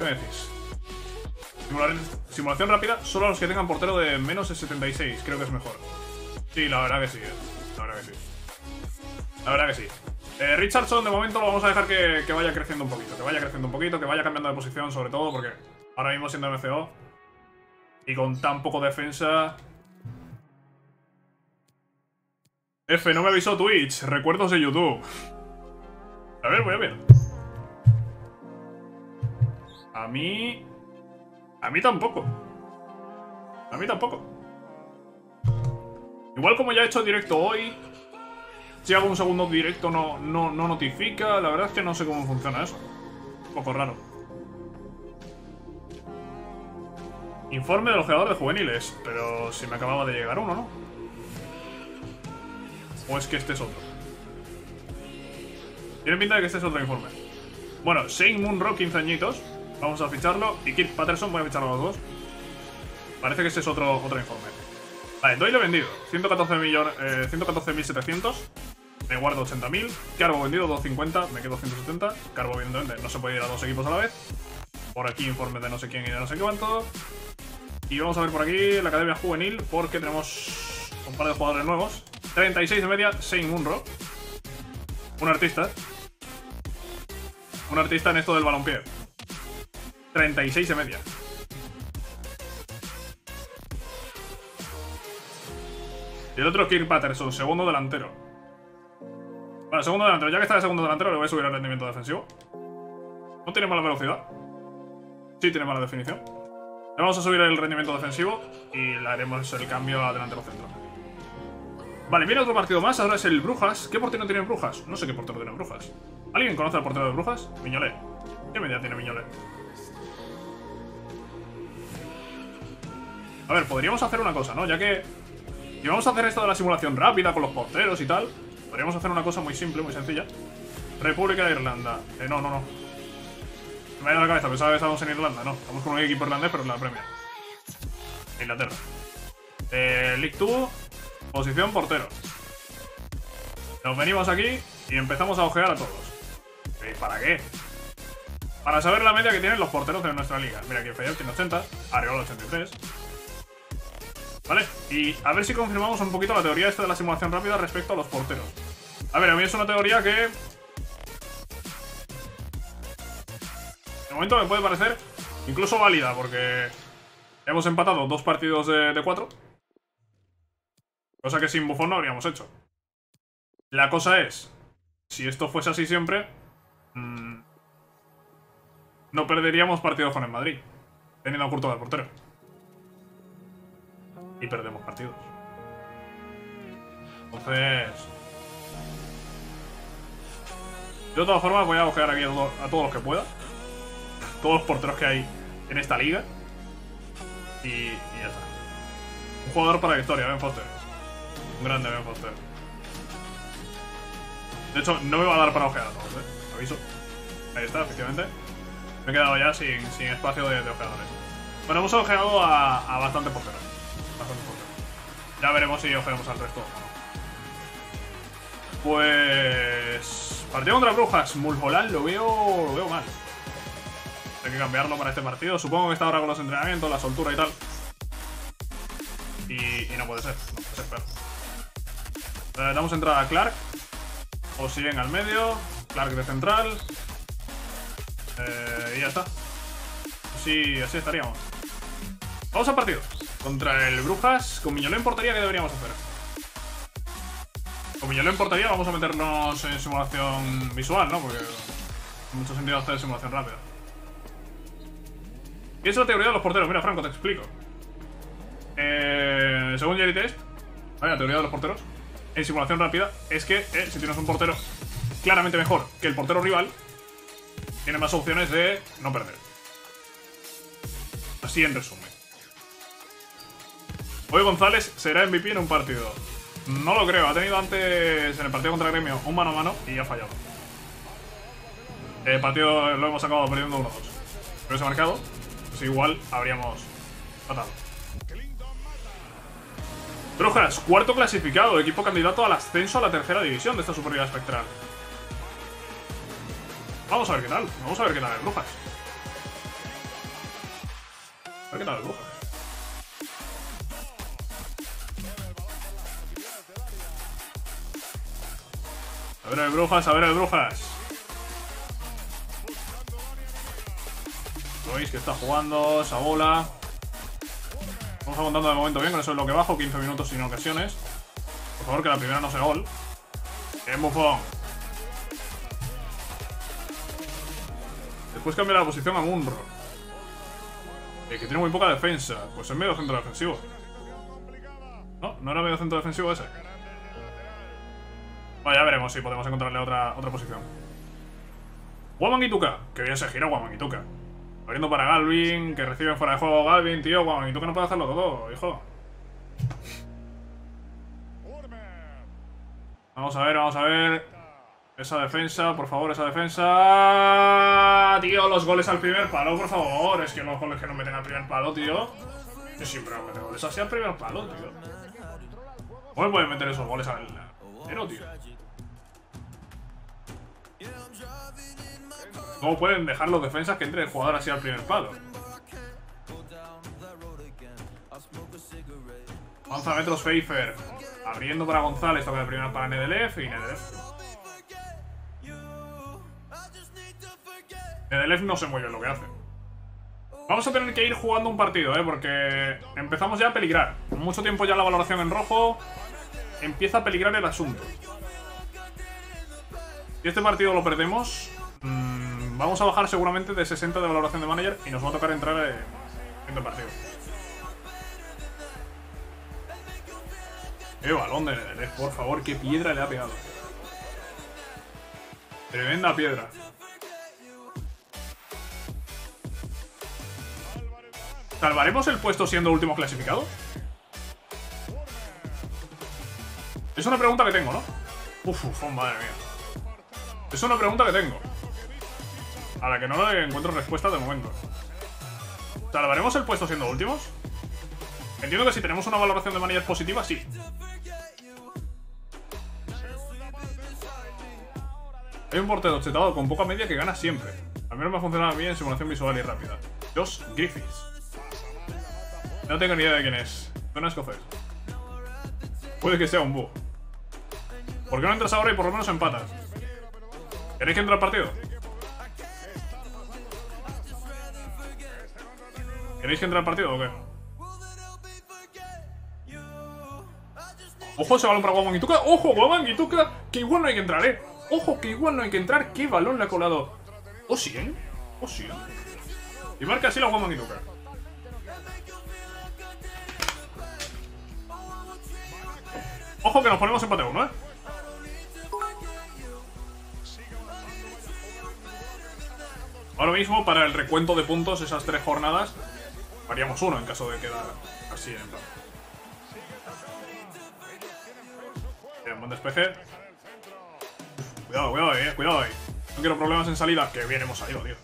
¿Qué me decís? simulación rápida, solo a los que tengan portero de menos de 76, creo que es mejor. Sí, la verdad que sí, eh. la verdad que sí. La verdad que sí. Eh, Richardson, de momento, lo vamos a dejar que, que, vaya creciendo un poquito. Que vaya creciendo un poquito, que vaya cambiando de posición, sobre todo, porque ahora mismo siendo MCO y con tan poco defensa... F, no me avisó Twitch. Recuerdos de YouTube. A ver, voy a ver. A mí... A mí tampoco. A mí tampoco. Igual como ya he hecho directo hoy, si hago un segundo directo no, no, no notifica. La verdad es que no sé cómo funciona eso. Un poco raro. Informe del ojeador de juveniles. Pero si me acababa de llegar uno, ¿no? ¿O es que este es otro? Tiene pinta de que este es otro informe. Bueno, Shane Moonrock, 15 añitos. Vamos a ficharlo. Y Kirk Patterson, voy a ficharlo a los dos. Parece que este es otro, otro informe. Vale, Doyle vendido. 114.700. millones, eh, me guardo 80.000. Carbo vendido 250. Me quedo 170. Carbo, evidentemente, no se puede ir a dos equipos a la vez. Por aquí informe de no sé quién y de no sé cuánto. Y vamos a ver por aquí la academia juvenil. Porque tenemos un par de jugadores nuevos. 36 de media, Shane Munro. Un artista. Un artista en esto del balompié. 36 de media. Y el otro Kirk Patterson, segundo delantero. Bueno, segundo delantero. Ya que está de segundo delantero, le voy a subir el rendimiento defensivo. No tiene mala velocidad. Sí tiene mala definición. Le vamos a subir el rendimiento defensivo y le haremos el cambio a delantero centro. Vale, viene otro partido más. Ahora es el Brujas. ¿Qué portero tiene Brujas? No sé qué portero tiene Brujas. ¿Alguien conoce al portero de Brujas? Miñolet. ¿Qué media tiene Miñolet? A ver, podríamos hacer una cosa, ¿no? Ya que... Y vamos a hacer esto de la simulación rápida con los porteros y tal. Podríamos hacer una cosa muy simple, muy sencilla. República de Irlanda. Eh, no, no, no. Me ha ido la cabeza, pensaba que estábamos en Irlanda. No, estamos con un equipo irlandés, pero en la Premier. Inglaterra. Eh, League 2, posición portero. Nos venimos aquí y empezamos a ojear a todos. ¿Y para qué? Para saber la media que tienen los porteros de nuestra liga. Mira, aquí Fayol tiene 80, Areola 83. ¿Vale? Y a ver si confirmamos un poquito la teoría esta de la simulación rápida respecto a los porteros. A ver, a mí es una teoría que... De momento me puede parecer incluso válida, porque hemos empatado dos partidos de, cuatro. Cosa que sin bufón no habríamos hecho. La cosa es, si esto fuese así siempre, mmm, no perderíamos partidos con el Madrid, teniendo a Curto de portero y perdemos partidos. Entonces... de todas formas voy a buscar aquí a, todos los que pueda. Todos los porteros que hay en esta liga. Y, ya está. Un jugador para la historia, Ben Foster. Un grande Ben Foster. De hecho, no me va a dar para ojear a todos, ¿eh? Aviso. Ahí está, efectivamente. Me he quedado ya sin, espacio de, ojeadores. Bueno, hemos ojeado a, a bastante porteros. Ya veremos si ojeamos al resto. Pues... Partido contra Brujas. Mulholland lo veo, lo veo mal. Hay que cambiarlo para este partido. Supongo que está ahora con los entrenamientos, la soltura y tal. Y, no puede ser. No puede ser, pero... damos entrada a Clark. O siguen al medio. Clark de central. Eh, y ya está. Así, así estaríamos. Vamos al partido. Contra el Brujas, con Miñolé en portería, ¿qué deberíamos hacer? Con Miñolé en portería vamos a meternos en simulación visual, ¿no? Porque en mucho sentido hacer simulación rápida. ¿Qué es la teoría de los porteros? Mira, Franco, te explico. Eh, según Jerry Test, la teoría de los porteros, en simulación rápida, es que eh, si tienes un portero claramente mejor que el portero rival, tiene más opciones de no perder. Así en resumen. Hoy González será MVP en un partido. No lo creo, ha tenido antes en el partido contra Gremio un mano a mano y ha fallado. El partido lo hemos acabado perdiendo 1-2. Pero ese marcado, pues igual habríamos matado. Brujas, cuarto clasificado, equipo candidato al ascenso a la tercera división de esta Superliga Espectral. Vamos a ver qué tal, vamos a ver qué tal el Brujas. qué tal el Brujas. A ver el Brujas, a ver el Brujas. Lo veis que está jugando esa bola. Vamos aguantando de momento bien con eso es lo que bajo, 15 minutos sin ocasiones. Por favor, que la primera no sea gol. Bien, bufón. Después cambia la posición a Munro. Eh, que tiene muy poca defensa. Pues es medio centro defensivo. No, no era medio centro defensivo ese. Bueno, ya veremos si podemos encontrarle otra, otra posición. Guamangituka. Que bien se gira Guamangituka. Abriendo para Galvin, que recibe fuera de juego Galvin, tío. Guamangituka no puede hacerlo todo, hijo. Vamos a ver, vamos a ver. Esa defensa, por favor, esa defensa. Tío, los goles al primer palo, por favor. Es que los goles que no meten al primer palo, tío. Yo siempre me meto goles así al primer palo, tío. ¿Cómo pueden meter esos goles al ¿Cómo pueden dejar los defensas que entre el jugador así al primer palo? 11 metros Pfeiffer. Abriendo para González, toca de primera para Nedelef y Nedelef. Nedelef no sé muy bien lo que hace. Vamos a tener que ir jugando un partido, ¿eh? Porque empezamos ya a peligrar. Mucho tiempo ya la valoración en rojo. Empieza a peligrar el asunto. Si este partido lo perdemos, mmm, vamos a bajar seguramente de 60 de valoración de manager y nos va a tocar entrar en el partido. ¡Qué balón de por favor! ¡Qué piedra le ha pegado! Tremenda piedra. ¿Salvaremos el puesto siendo último clasificado? Es una pregunta que tengo, ¿no? Uf, uf, madre mía. Es una pregunta que tengo. A la que no le encuentro respuesta de momento. ¿Salvaremos el puesto siendo últimos? Entiendo que si tenemos una valoración de manera positiva, sí. Hay un portero chetado con poca media que gana siempre. Al menos me ha funcionado bien en simulación visual y rápida. Josh Griffiths. No tengo ni idea de quién es. Zona escocés. Puede que sea un búho. ¿Por qué no entras ahora y por lo menos empatas? ¿Queréis que entre al partido? ¿Queréis que entre al partido o qué? Ojo ese balón para Guamanguituca. ¡Ojo, Guamanguituca! Que igual no hay que entrar, ¿eh? Ojo, que igual no hay que entrar. ¿Qué balón le ha colado? ¿O sí, eh? ¿O sí? Y marca así la Guamanguituca. Ojo que nos ponemos empate uno, ¿eh? Ahora mismo, para el recuento de puntos, esas tres jornadas, haríamos uno en caso de quedar así en plan. Bien, buen despeje. Cuidado, cuidado ahí, eh, cuidado ahí. No quiero problemas en salida. Que bien hemos salido, tío.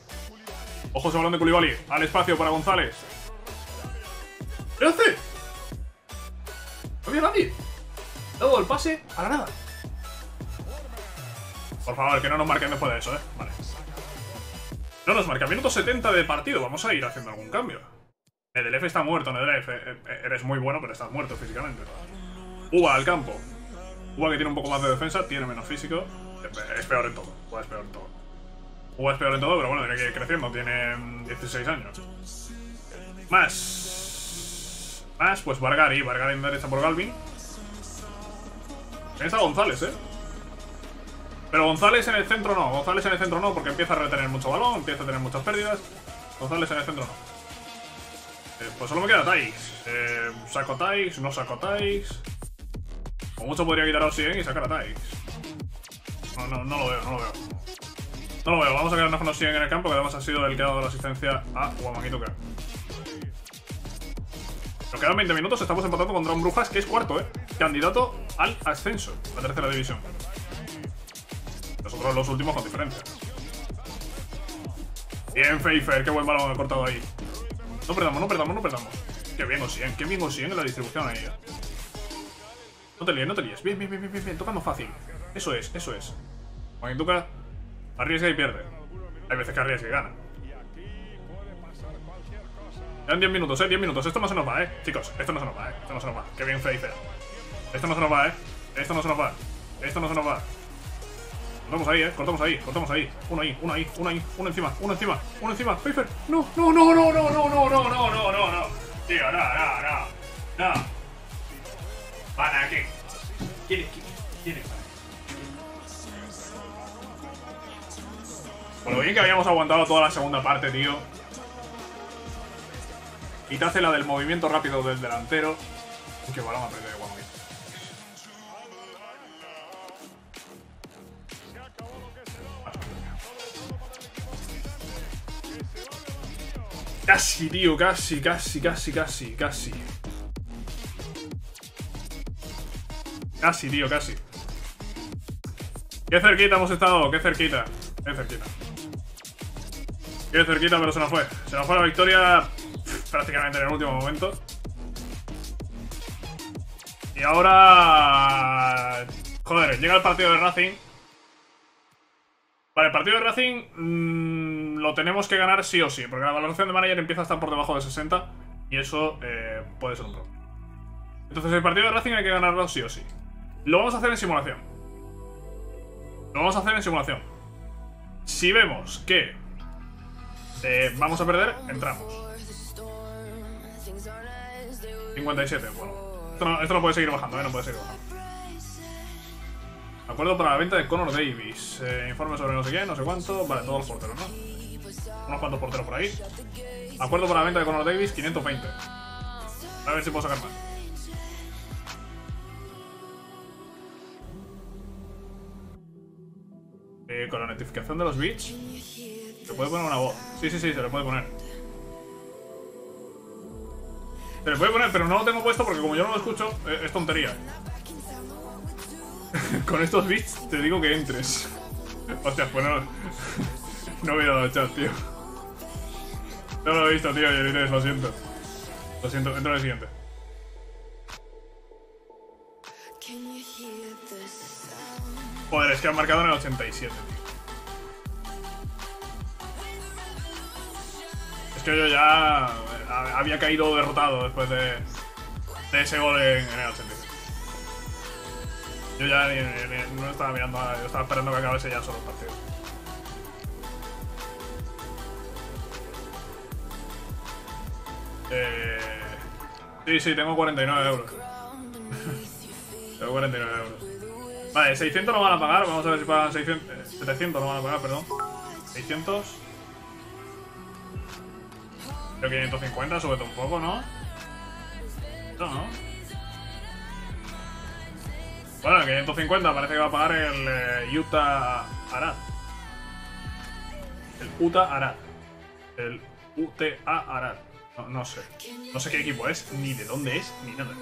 Ojo ese balón de Koulibaly. Al espacio para González. ¿Qué hace? No había nadie dado el pase a la nada. Por favor, que no nos marquen después de eso, ¿eh? Vale. No nos marca. Minuto 70 de partido. Vamos a ir haciendo algún cambio. Nedelef está muerto, Nedelef. Eh, eh, eres muy bueno, pero estás muerto físicamente. Uva al campo. Uva que tiene un poco más de defensa, tiene menos físico. Es peor en todo. Uva es peor en todo. Uva es peor en todo, pero bueno, tiene que ir creciendo. Tiene 16 años. Más. Más, pues Vargari. Vargari en derecha por Galvin. Está González, ¿eh? Pero González en el centro no. González en el centro no, porque empieza a retener mucho balón, empieza a tener muchas pérdidas. González en el centro no. Eh, pues solo me queda Taix. Eh, saco Taix, no saco Taix. Como mucho podría quitar a Osien y sacar a Taix. No, no, no lo veo, no lo veo. No lo veo, vamos a quedarnos con Osien en el campo, que además ha sido el que ha dado la asistencia a Guamanguituca. Nos quedan 20 minutos, estamos empatando contra un Brujas que es cuarto, ¿eh? Candidato al ascenso, la tercera división. Nosotros los últimos con diferencia. Bien, Pfeiffer, qué buen balón ha cortado ahí. No perdamos, no perdamos, no perdamos. Qué bien Osien, qué bien Osien en la distribución ahí. No te líes, no te líes. Bien, bien, bien, bien, tocando fácil. Eso es, eso es. toca, arriesga y pierde. Hay veces que arriesga y gana. Quedan 10 minutos, eh, 10 minutos. Esto no se nos va, eh. Chicos, esto no se nos va, eh. Esto no se nos va. Qué bien Facer. Esto no se nos va, eh. Esto no se nos va. Esto no se nos va. Cortamos ahí, eh. Cortamos ahí, cortamos ahí. Uno ahí, uno ahí, uno ahí, uno encima, uno encima, uno encima. Facer. No, no, no, no, no, no, no, no, no, no, no, no. Tío, no, no, no. No. ¿Para qué? ¿Quién ¿Quién es? Por lo bien que habíamos aguantado toda la segunda parte, tío. Hace la del movimiento rápido del delantero. Que balón Casi, tío, casi, casi, casi, casi, casi. Casi, tío, casi. Qué cerquita hemos estado, qué cerquita. Qué cerquita. Qué cerquita, pero se nos fue. Se nos fue la victoria prácticamente en el último momento. Y ahora... Joder, llega el partido de Racing. Vale, el partido de Racing mmm, lo tenemos que ganar sí o sí, porque la valoración de manager empieza a estar por debajo de 60 y eso eh, puede ser un problema. Entonces el partido de Racing hay que ganarlo sí o sí. Lo vamos a hacer en simulación. Lo vamos a hacer en simulación. Si vemos que eh, vamos a perder, entramos. 57, bueno. Esto no, esto no puede seguir bajando, ¿eh? No puede seguir bajando. Acuerdo para la venta de Connor Davis. Eh, informe sobre no sé qué, no sé cuánto. Vale, todos los porteros, ¿no? Unos cuantos porteros por ahí. Acuerdo para la venta de Connor Davis, 520. A ver si puedo sacar más. Eh, con la notificación de los bits. Se puede poner una voz. Sí, sí, sí, se le puede poner. Se le puede poner, pero no lo tengo puesto porque como yo no lo escucho, eh, es tontería. Con estos bits te digo que entres. Hostia, pues no... no he dado chat, tío. No lo he visto, tío, Yerites, lo siento. Lo siento, entro en el siguiente. Joder, es que han marcado en el 87, tío. Es que yo ya había caído derrotado después de, de ese gol en, en el 87. Yo ya ni, ni, no estaba mirando nada, yo estaba esperando que acabase ya solo el partido. Eh, sí, sí, tengo 49 euros. tengo 49 euros. Vale, 600 no van a pagar, vamos a ver si pagan 600, eh, 700 no van a pagar, perdón. 600. Creo 550, súbete un poco, ¿no? No, ¿no? Bueno, el 550 parece que va a pagar el eh, Utah Arad. El Utah Arad. El UTA Arad. No, no, sé. No sé qué equipo es, ni de dónde es, ni nada.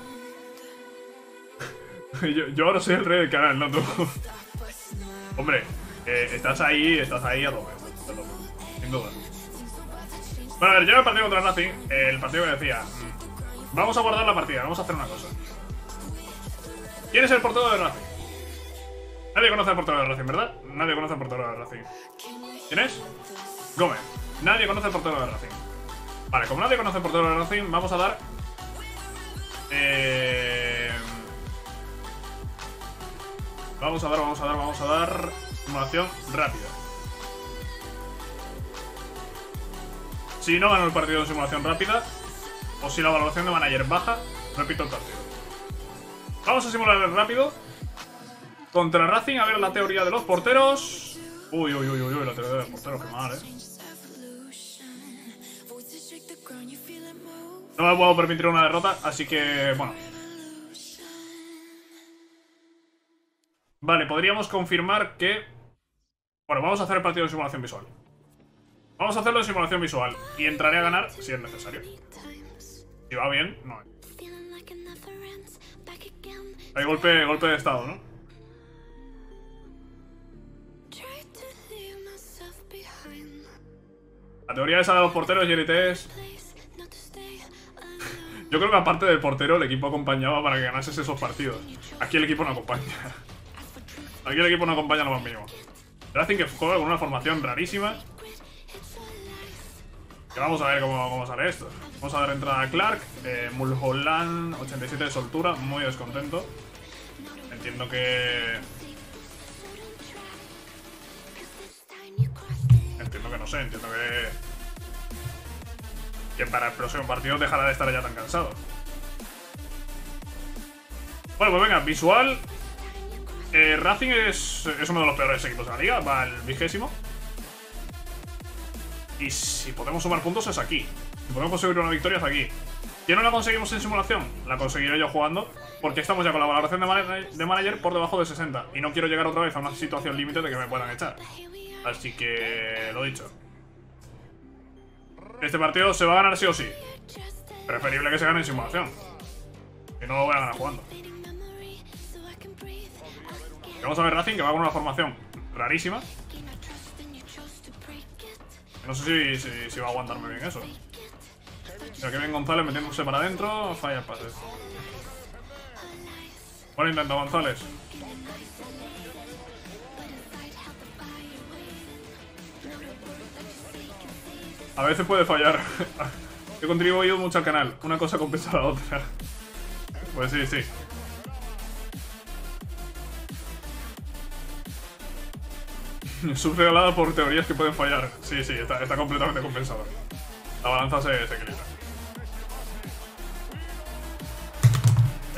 yo, yo, ahora soy el rey del canal, no tú. Hombre, eh, estás ahí, estás ahí a tope. Sin duda. Bueno, a ver, yo el partido contra Racing, el partido que decía, mm, vamos a guardar la partida, vamos a hacer una cosa. ¿Quién es el portero de Racing? Nadie conoce al portero de Racing, ¿verdad? Nadie conoce al portero de Racing. ¿Quién es? Gómez. Nadie conoce al portero de Racing. Vale, como nadie conoce portero de Racing, vamos a dar... Eh... Vamos a dar, vamos a dar, vamos a dar... Simulación rápida. Si no gano el partido en simulación rápida, o si la valoración de manager baja, repito el partido. Vamos a simular el rápido. Contra Racing, a ver la teoría de los porteros. Uy, uy, uy, uy, la teoría de los porteros, qué mal, eh. No me puedo permitir una derrota, así que, bueno. Vale, podríamos confirmar que... Bueno, vamos a hacer el partido de simulación visual. Vamos a hacerlo en simulación visual. Y entraré a ganar si es necesario. Si va bien, no. Hay golpe, golpe de estado, ¿no? La teoría esa de los porteros, es... Yo creo que aparte del portero, el equipo acompañaba para que ganases esos partidos. Aquí el equipo no acompaña. Aquí el equipo no acompaña lo más mínimo. Racing que juega con una formación rarísima. Que vamos a ver cómo, cómo sale esto. Vamos a dar entrada a Clark. Eh, Mulholland, 87 de soltura, muy descontento. Entiendo que... Entiendo que no sé, entiendo que... Que para el próximo partido dejará de estar ya tan cansado. Bueno, pues venga, visual. Eh, Racing es, uno de los peores equipos de la liga, va al vigésimo. Y si podemos sumar puntos es aquí. Si podemos conseguir una victoria es aquí. ¿Quién no la conseguimos en simulación? La conseguiré yo jugando, porque estamos ya con la valoración de, manager por debajo de 60. Y no quiero llegar otra vez a una situación límite de que me puedan echar. Así que lo dicho. Este partido se va a ganar sí o sí. Preferible que se gane en simulación. Que no lo voy a ganar jugando. vamos a ver Racing que va con una formación rarísima. No sé si, va a aguantarme bien eso. Mira que González metiéndose para adentro, falla el pase. Buen intento, González. A veces puede fallar. He contribuido mucho al canal. Una cosa compensa a la otra. Pues sí, sí. Subregalada por teorías que pueden fallar. Sí, sí, está, completamente compensado. La balanza se, equilibra.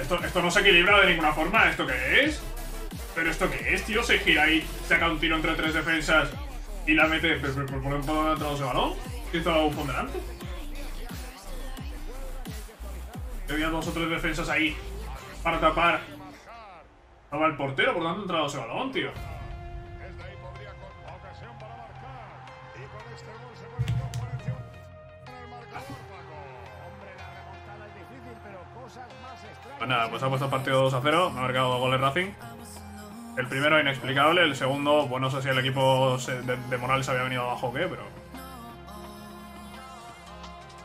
Esto, esto no se equilibra de ninguna forma. ¿Esto qué es? ¿Pero esto qué es, tío? Se gira ahí, saca un tiro entre tres defensas y la mete por, por, por, por ese balón. ¿Qué estaba un delante? Había dos o tres defensas ahí para tapar. Estaba el portero, por tanto entrado ese balón, tío. Pues nada, pues ha puesto el partido 2 a 0, ha marcado dos goles Racing. El primero inexplicable, el segundo, pues no sé si el equipo de, Morales había venido abajo o qué, pero...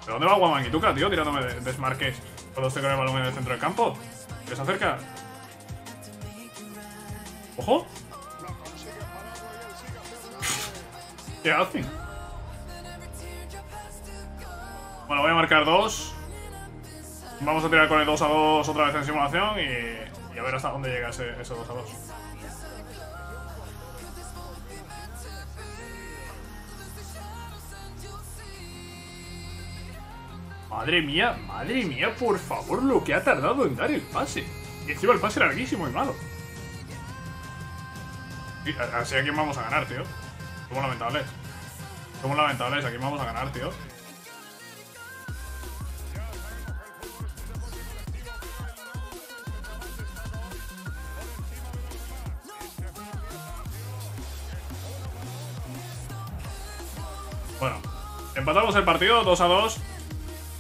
¿Pero dónde va Guamanquituca, tío? Tirándome desmarques cuando estoy con el balón en el centro del campo. ¿Qué se acerca? ¡Ojo! ¿Qué hacen? Bueno, voy a marcar dos. Vamos a tirar con el 2 a 2 otra vez en simulación y, a ver hasta dónde llega ese, 2 a 2. Madre mía, madre mía, por favor, lo que ha tardado en dar el pase. Y encima el pase larguísimo y malo. así a quién vamos a ganar, tío. Somos lamentables. Somos lamentables, a quién vamos a ganar, tío. Bueno, empatamos el partido 2 a 2.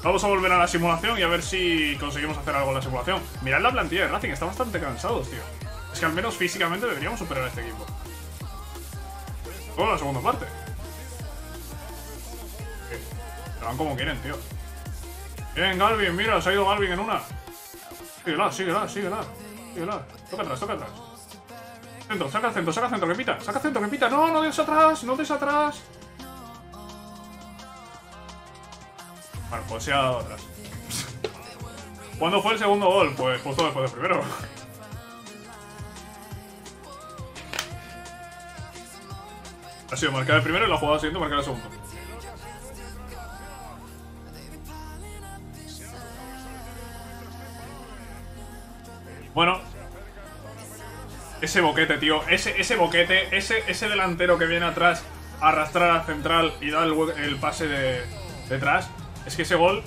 Vamos a volver a la simulación y a ver si conseguimos hacer algo en la simulación. Mirad la plantilla de Racing, está bastante cansados, tío. Es que al menos físicamente deberíamos superar a este equipo. Todo la segunda parte. Se van como quieren, tío. Bien, Galvin, mira, se ha ido Galvin en una. Síguela, síguela, síguela. Síguela. Toca atrás, toca atrás. Centro, saca centro, saca centro, que pita. Saca centro, que pita. No, no des atrás, no des atrás. Bueno, se ha dado atrás. ¿Cuándo fue el segundo gol? Pues justo después del primero. Ha sido marcar el primero y la jugada siguiente marcar el segundo. Bueno. Ese boquete, tío. Ese, ese boquete, ese, ese delantero que viene atrás a arrastrar a central y da el, el pase de detrás. Es que ese gol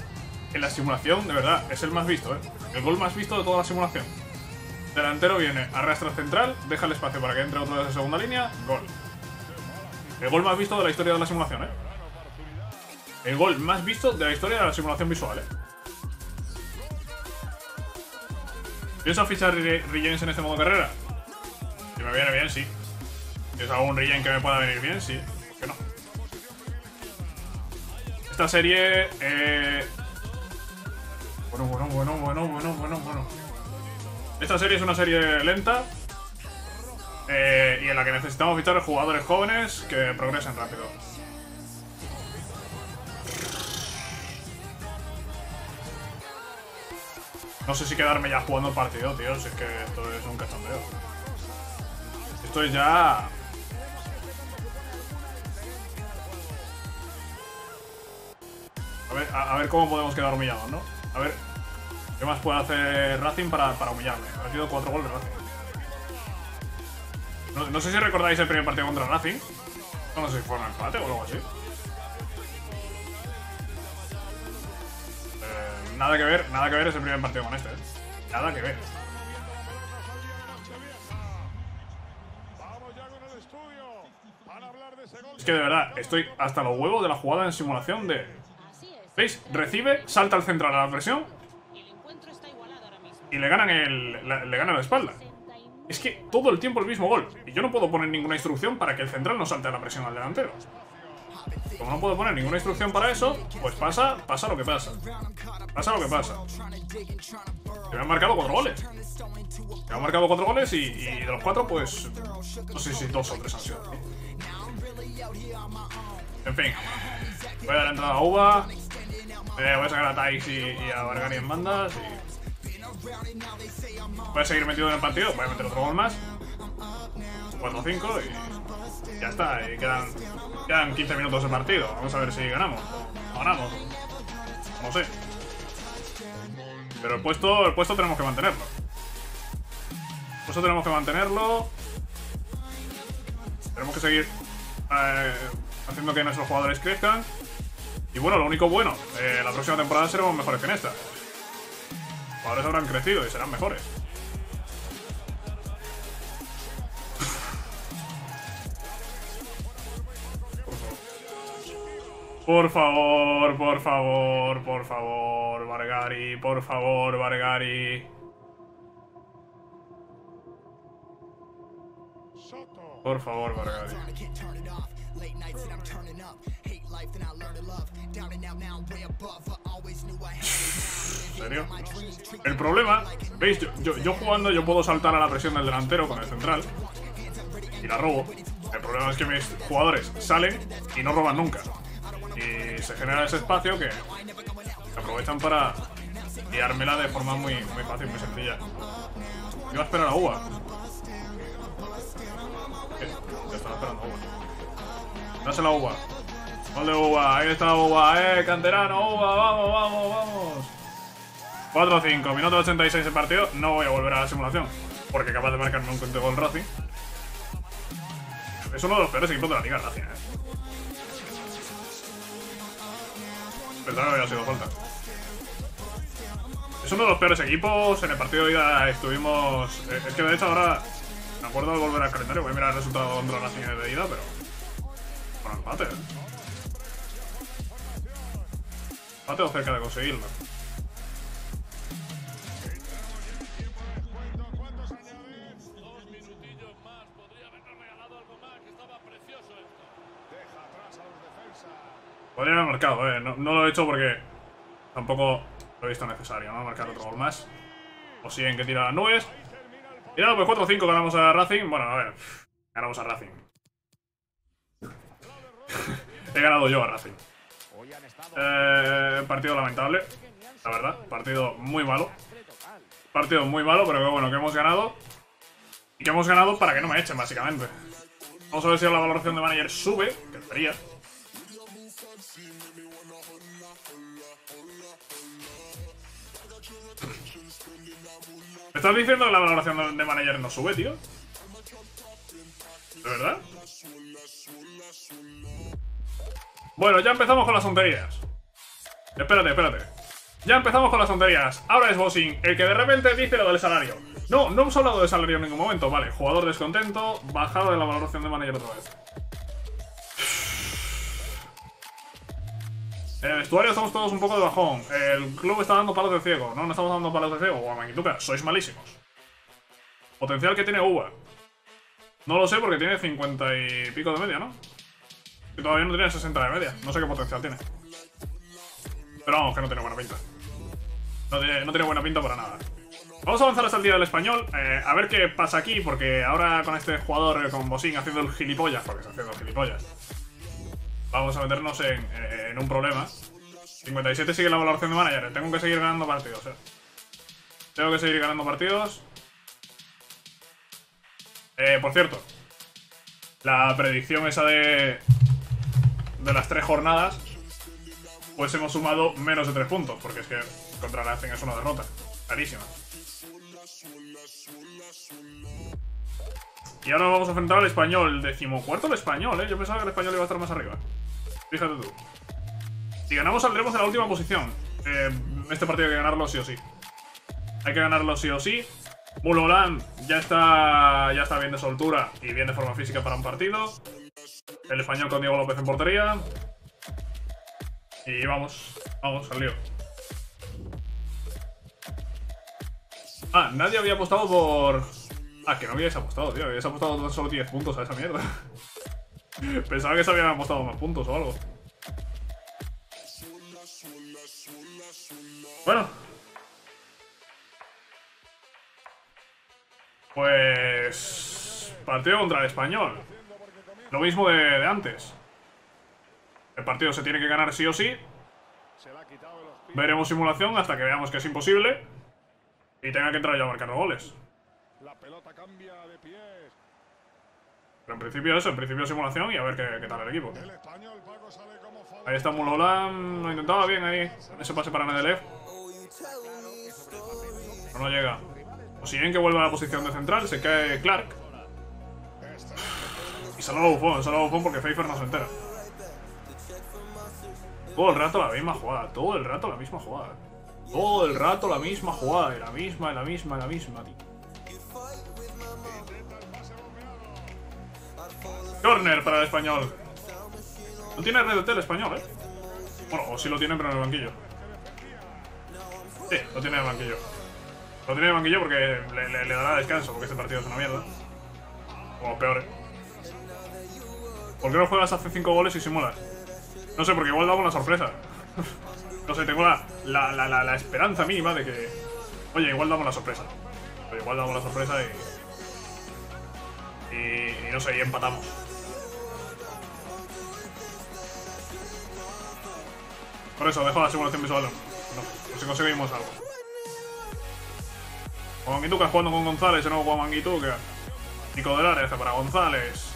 en la simulación, de verdad, es el más visto, ¿eh? El gol más visto de toda la simulación. Delantero viene, arrastra central, deja el espacio para que entre otro de segunda línea, gol. El gol más visto de la historia de la simulación, ¿eh? El gol más visto de la historia de la simulación visual, ¿eh? ¿Pienso fichar Regens en este modo carrera? Si me viene bien, sí. Si es algún Regen que me pueda venir bien, sí. Esta serie... Eh... Bueno, bueno, bueno, bueno, bueno, bueno, bueno. Esta serie es una serie lenta eh, y en la que necesitamos fichar jugadores jóvenes que progresen rápido. No sé si quedarme ya jugando el partido, tío, si es que esto es un cachondeo. Esto es ya... A ver, cómo podemos quedar humillados, ¿no? A ver, ¿qué más puede hacer Racing para, para humillarme? Ha sido cuatro goles Racing. No, sé si recordáis el primer partido contra Racing. No sé si fue un empate o algo así. Eh, nada que ver, nada que ver ese primer partido con este, ¿eh? Nada que ver. El. Es que de verdad, estoy hasta los huevos de la jugada en simulación de... ¿Veis? Recibe, salta al central a la presión y le ganan el, la- le ganan la espalda. 69. Es que todo el tiempo el mismo gol. Y yo no puedo poner ninguna instrucción para que el central no salte a la presión al delantero. Como no puedo poner ninguna instrucción para eso, pues pasa, pasa lo que pasa. Pasa lo que pasa. Que me han marcado cuatro goles. Me han marcado cuatro goles y, y de los cuatro, pues. No sé si dos o tres han sido. En fin. Voy a dar entrada a Uva. Eh, voy a sacar a Taix y, a Vargani en bandas. Voy a seguir metido en el partido. Voy a meter otro gol más. 4-5 y ya está. Y quedan, quedan 15 minutos de partido. Vamos a ver si ganamos. O ganamos. No sé. Pero el puesto, el puesto tenemos que mantenerlo. El puesto tenemos que mantenerlo. Tenemos que seguir eh, haciendo que nuestros jugadores crezcan. Y bueno, lo único bueno, eh, la próxima temporada seremos mejores que en esta. Los jugadores habrán crecido y serán mejores. Por favor, por favor, por favor, Vargari, por favor, Vargari. Por favor, Vargari. Life I to love. Way above. I always knew I had it ¿En serio? El problema, veis, yo, yo, yo jugando yo puedo saltar a la presión del delantero con el central y la robo. El problema es que mis jugadores salen y no roban nunca. Y se genera ese espacio que aprovechan para liármela de forma muy, muy fácil, muy sencilla. Iba a esperar a Uva. ¿Qué? Ya estaba esperando a Uva. Dásela a Uva. De Uva, ahí está Uva, eh, canterano, Uva, vamos, vamos, vamos. 4-5, minuto 86 el partido. No voy a volver a la simulación. Porque capaz de marcarme un cuento gol Racing. Es uno de los peores equipos de la liga, Racing, eh. Pensaba que había sido falta. Es uno de los peores equipos. En el partido de ida estuvimos. eh, Es que de hecho ahora. Me acuerdo de volver al calendario. Voy a mirar el resultado contra Racing de ida, pero. Bueno, empate, eh. Deja atrás a los defensas. Podría haber marcado, eh. No, no lo he hecho porque tampoco lo he visto necesario, ¿no? Marcar otro gol más. O siguen que tira las nubes. Y nada, pues 4-5 ganamos a Racing. Bueno, a ver. Ganamos a Racing. He ganado yo a Racing. Eh, partido lamentable. La verdad. Partido muy malo. Partido muy malo, pero que bueno, que hemos ganado. Y que hemos ganado para que no me echen, básicamente. Vamos a ver si la valoración de manager sube, que debería. ¿Me estás diciendo que la valoración de- manager no sube, tío? ¿De verdad? Bueno, ya empezamos con las tonterías. Espérate, espérate. Ya empezamos con las tonterías. Ahora es Bossing, el que de repente dice lo del salario. No, no hemos hablado de salario en ningún momento. Vale, jugador descontento, bajada de la valoración de manager otra vez. En el vestuario estamos todos un poco de bajón. El club está dando palos de ciego. No, no estamos dando palos de ciego. Guamanquituca, sois malísimos. Potencial que tiene Uva. No lo sé porque tiene 50 y pico de media, ¿no? Y todavía no tiene 60 de media. No sé qué potencial tiene. Pero vamos, que no tiene buena pinta. No tiene, no tiene buena pinta para nada. Vamos a avanzar hasta el día del español. eh, a ver qué pasa aquí, porque ahora con este jugador, eh, con Bosín, haciendo el gilipollas, porque está haciendo el gilipollas, vamos a meternos en, en un problema. 57 sigue la valoración de manager. Tengo que seguir ganando partidos, eh. Tengo que seguir ganando partidos. Eh, por cierto. La predicción esa de... De las tres jornadas. Pues hemos sumado menos de tres puntos. Porque es que contra la Racing es una derrota. Clarísima. Y ahora vamos a enfrentar al español. Decimocuarto el español, ¿eh? Yo pensaba que el español iba a estar más arriba. Fíjate tú. Si ganamos saldremos en la última posición. Eh, este partido hay que ganarlo sí o sí. Hay que ganarlo sí o sí. Mulolan ya está, ya está bien de soltura y bien de forma física para un partido. El español con Diego López en portería. Y vamos, vamos, al lío. Ah, nadie había apostado por... Ah, que no habíais apostado, tío. Habíais apostado solo 10 puntos a esa mierda. Pensaba que se habían apostado más puntos o algo. Bueno. Pues... Partido contra el español. Lo mismo de, antes. El partido se tiene que ganar sí o sí. Veremos simulación hasta que veamos que es imposible. Y tenga que entrar ya goles. Cambia de pies. Pero en principio eso, en principio simulación y a ver qué, tal el equipo. Ahí está Mulolan, lo intentaba bien ahí. Ese pase para Nedelev. Pero no llega. O si bien que vuelve a la posición de central, se cae Clark. Y salva a Buffon, salva a Buffon porque Pfeiffer no se entera. Todo el rato la misma jugada, todo el rato la misma jugada. Todo el rato la misma jugada, la misma, la misma, la misma, tío. Corner para el español. No tiene RDT el español, eh. Bueno, o sí lo tiene, pero en el banquillo. Sí, lo tiene en el banquillo. Lo tiene en el banquillo porque le- le dará descanso, porque este partido es una mierda. O peor, eh. ¿Por qué no juegas hace 5 goles y simulas? No sé, porque igual damos la sorpresa. no sé, tengo la, la, la, la, esperanza mínima de que... Oye, igual damos la sorpresa. Pero igual damos la sorpresa y... Y, y no sé, y empatamos. Por eso, dejo la simulación visual. No, por si conseguimos algo. Guamanguituca jugando con González, de nuevo Guamanguituca. Nico del Área para González.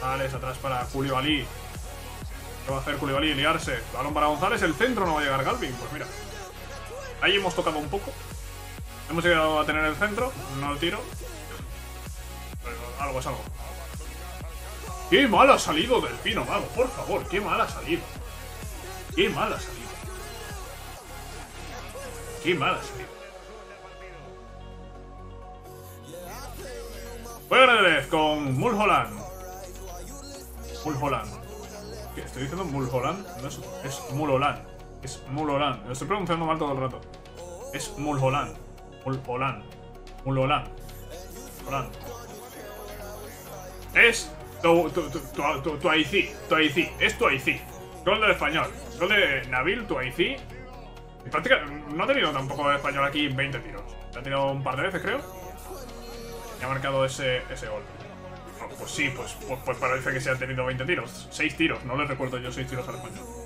González atrás para Koulibaly. ¿Qué va a hacer Koulibaly? Liarse. Balón para González, el centro no va a llegar Galvin. Pues mira. Ahí hemos tocado un poco. Hemos llegado a tener el centro, no el tiro. Pero algo es algo. ¡Qué mal ha salido del pino, mago! Por favor, qué mal ha salido. ¡Qué mal ha salido! ¡Qué mal ha salido! Juega Nedved con Mulholland. Mulholland. ¿Qué? ¿Estoy diciendo Mulholland? No es, es Mulholland. Es Mulholland. Lo estoy pronunciando mal todo el rato. Es Mulholland. Mulholland. Mulholland. Mulholland. Es tu, tu, tu, tu, tu, Tuaicí, es Tuaicí. Gol del español. Gol de Nabil. Y prácticamente no ha tenido tampoco el español aquí 20 tiros. Ha tenido un par de veces, creo. Y ha marcado ese, ese gol. Pues sí, pues, pues, pues parece que se han tenido 20 tiros. 6 tiros, no les recuerdo yo 6 tiros al español.